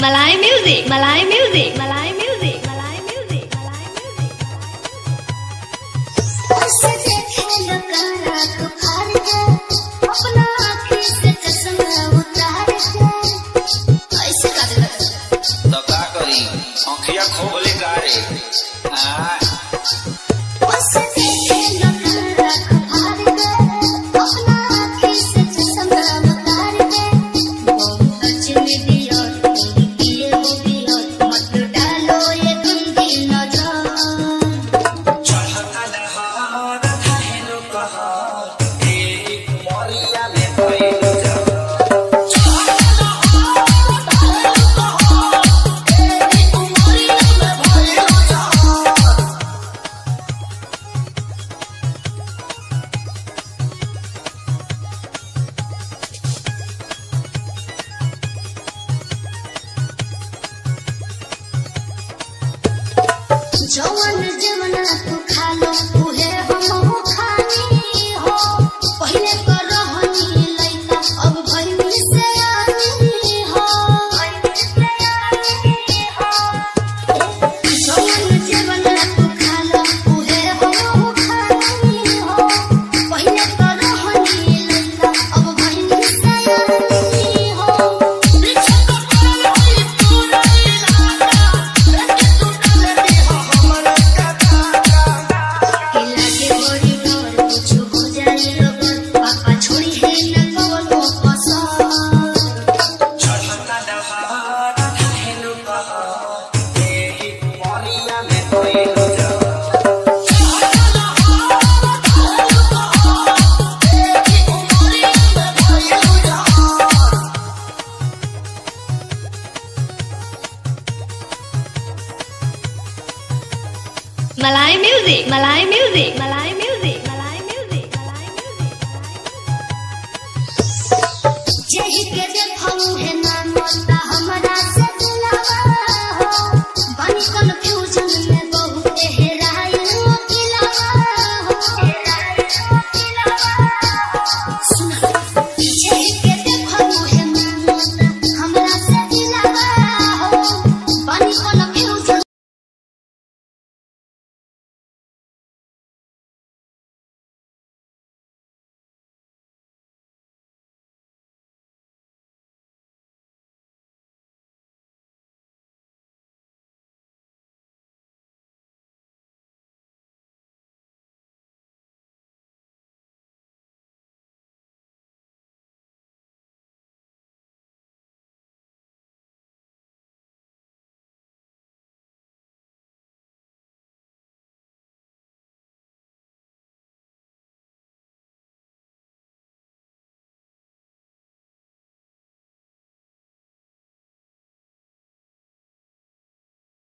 मलाई म्यूज़िक मलाई म्यूज़िक मलाई म्यूज़िक मलाई म्यूज़िक मलाई म्यूज़िक तो का करी गारे जवन जवन तू खा लो। Malay music, Malay music, Malay